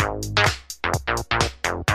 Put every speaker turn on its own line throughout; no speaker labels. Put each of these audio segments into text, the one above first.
हो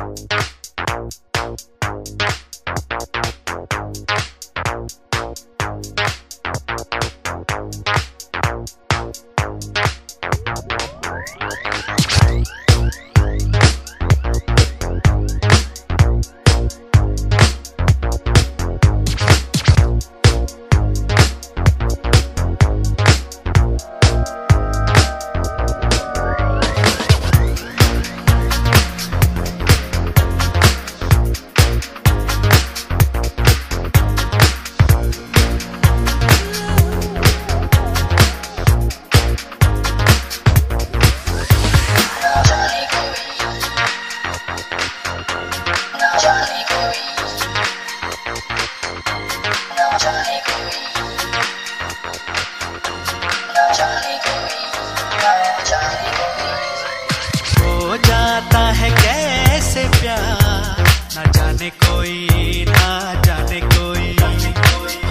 जाने कोई, ना जाने कोई।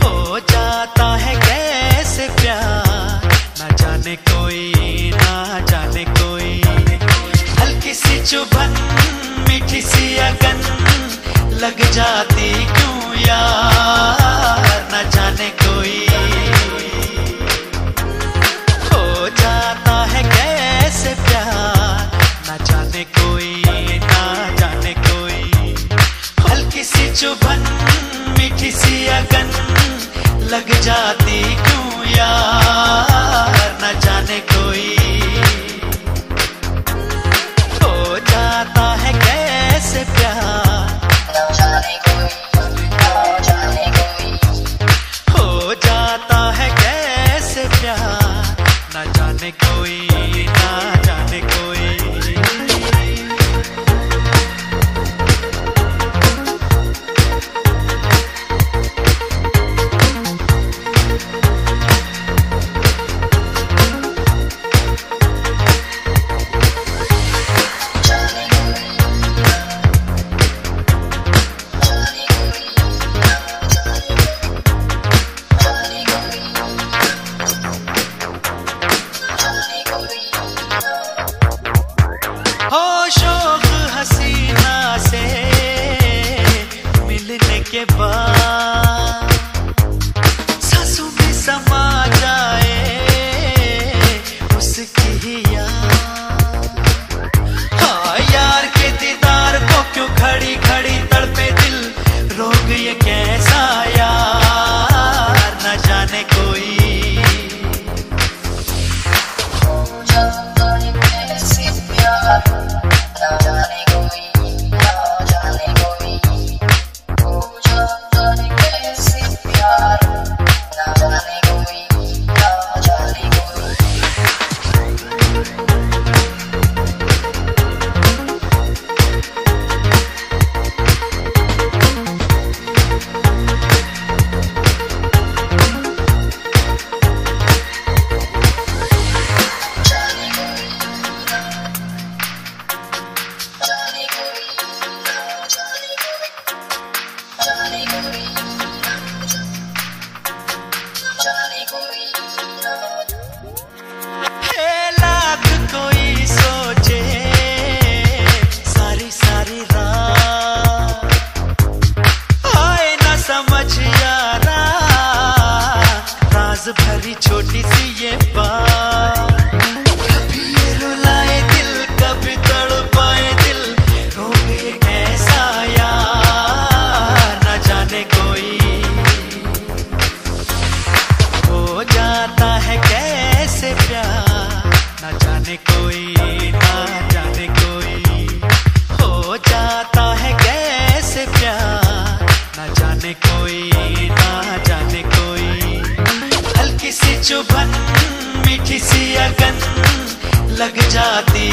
हो जाता है कैसे प्यार? ना जाने कोई, ना जाने कोई। हल्की सी चुभन, मीठी सी अगन, लग जाती क्यों यार? लग जाती क्यों यार? न जाने कोई। हो जाता है कैसे प्यार? के बाद सांसों में समा जाए उसकी ही याद जाने कोई ना जाने कोई। हल्की सी चुभन मीठी सी अगन लग जाती